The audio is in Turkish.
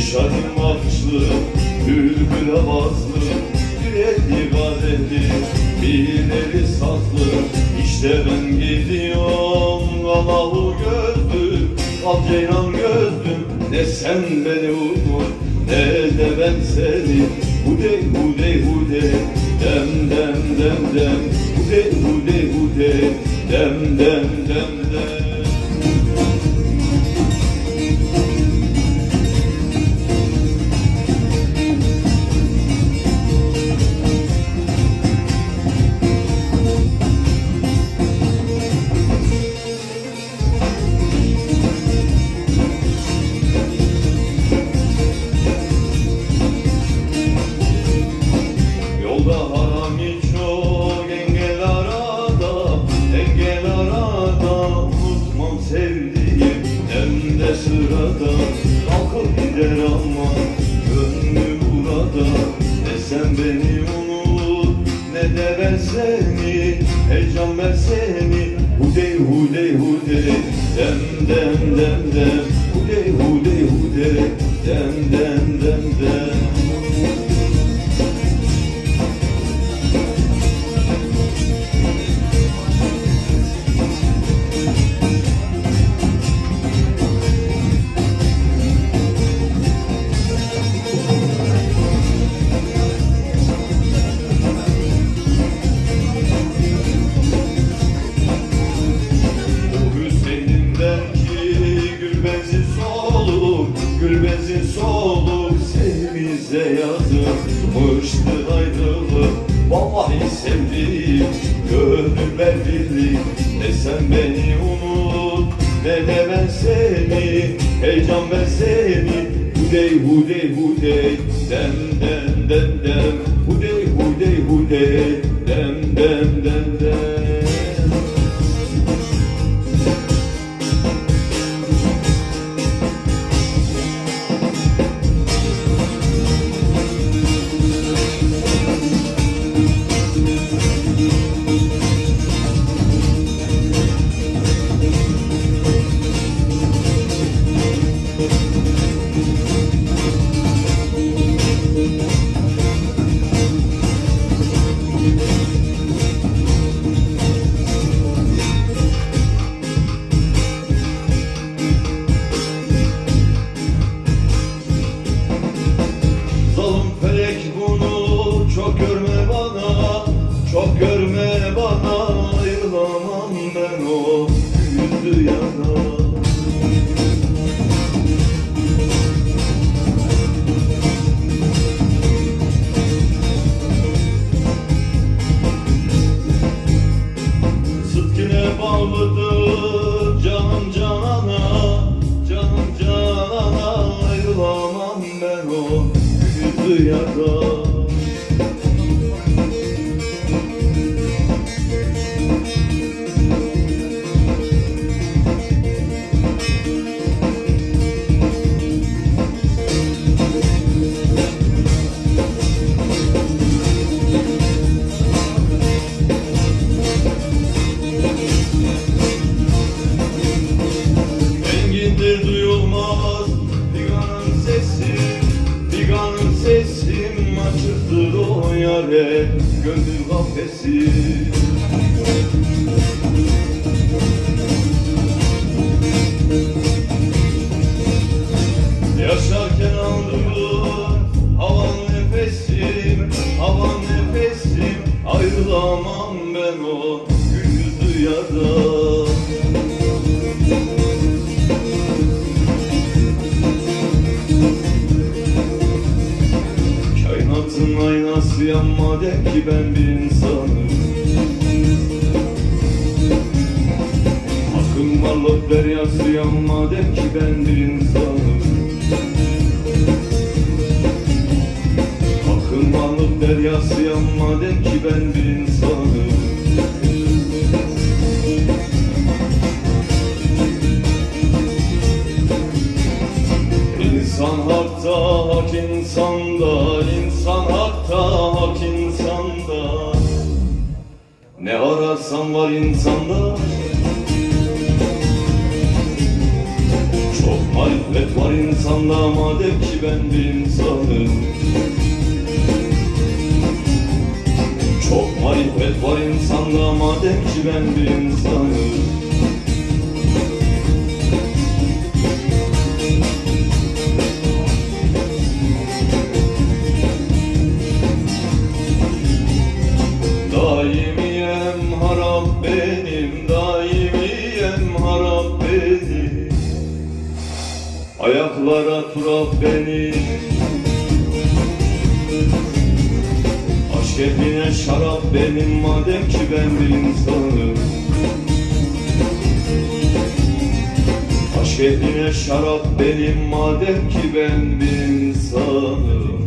Şahin bakışlı, bülbül avazlı Yürekli gazeti, birileri sazlı. İşte ben gidiyorum Allah'u gözdüm Al ceylan gözdüm Ne sen beni umur Ne de ben seni. Hudey hudey hudey Dem dem dem dem. Hudey hudey hudey Dem dem sırada. Kalkıp gider ama Gönlüm burada. Ne sen beni unut Ne de ben seni. Heyecan ver seni. Hudey hudey hudey. Dem dem dem dem Benzin soluk sevimize yazılmıştı ayrılık. Vallahi sevdiğim gönül birlik Ne sen beni unut ne de ben seni. Heyecan ver seni Hudey hudey hudey. Dem dem dem dem. Hudey hudey hudey. Dem dem dem bağlıdır o yare Gönül kafesi Yaşarken aldığım Havan nefesim Havan nefesim Ayrılamam Kainatın aynası yanmadı ki ben bir insanım. Hakkın varlık deryası yanmadı ki ben bir insanım hak insanda insan hakta hak insanda. Ne ararsan var insanda. Çok marifet var insanda madem ki ben bir insanım. Çok marifet var insanda madem ki ben bir insanım Ayaklara turap benim Aşk hepine şarap benim madem ki ben bir insanım. Aşk hepine şarap benim madem ki ben bir insanım